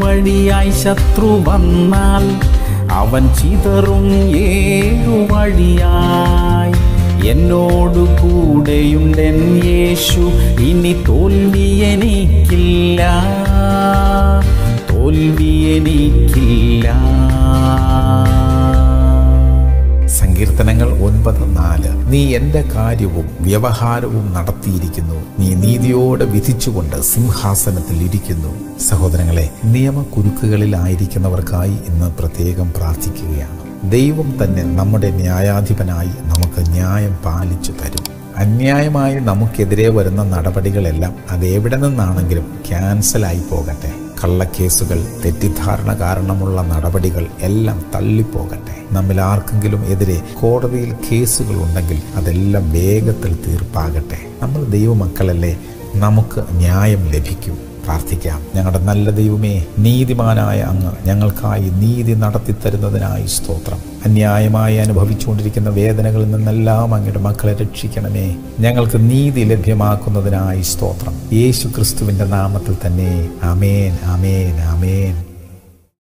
വഴിയായി ശത്രു വന്നാൽ അവൻ ചിതറും ഏഴു വഴിയായി എന്നോടു കൂടെയുണ്ടെൻ യേശു ഇനി തോൽവി സങ്കീർത്തനങ്ങൾ ഒൻപത് നാല്. നീ എന്റെ കാര്യവും വ്യവഹാരവും നടത്തിയിരിക്കുന്നു. നീ നീതിയോടെ വിധിച്ചുകൊണ്ട് സിംഹാസനത്തിൽ ഇരിക്കുന്നു. സഹോദരങ്ങളെ നിയമ നിയമക്കുരുക്കുകളിലായിരിക്കുന്നവർക്കായി ഇന്ന് പ്രത്യേകം പ്രാർത്ഥിക്കുകയാണ്. ദൈവം തന്നെ നമ്മുടെ ന്യായാധിപനായി നമുക്ക് ന്യായം പാലിച്ചു തരും. അന്യായമായി നമുക്കെതിരെ വരുന്ന നടപടികളെല്ലാം അത് എവിടെ നിന്നാണെങ്കിലും ക്യാൻസലായി പോകട്ടെ. കള്ളക്കേസുകൾ തെറ്റിദ്ധാരണ കാരണമുള്ള നടപടികൾ എല്ലാം തള്ളിപ്പോകട്ടെ. നമ്മിൽ ആർക്കെങ്കിലും എതിരെ കോടതിയിൽ കേസുകൾ ഉണ്ടെങ്കിൽ അതെല്ലാം വേഗത്തിൽ തീർപ്പാകട്ടെ. നമ്മൾ ദൈവമക്കളല്ലേ നമുക്ക് ന്യായം ലഭിക്കും. പ്രാർത്ഥിക്കാം. ഞങ്ങളുടെ നല്ല ദൈവമേ നീതിമാനായ അങ്ങ് ഞങ്ങൾക്കായി നീതി നടത്തിത്തരുന്നതിനായി സ്തോത്രം. അന്യായമായി അനുഭവിച്ചുകൊണ്ടിരിക്കുന്ന വേദനകളിൽ നിന്നെല്ലാം അങ്ങയുടെ മക്കളെ രക്ഷിക്കണമേ. ഞങ്ങൾക്ക് നീതി ലഭ്യമാക്കുന്നതിനായി സ്തോത്രം. യേശു നാമത്തിൽ തന്നെ. അമേൻ അമേൻ അമേൻ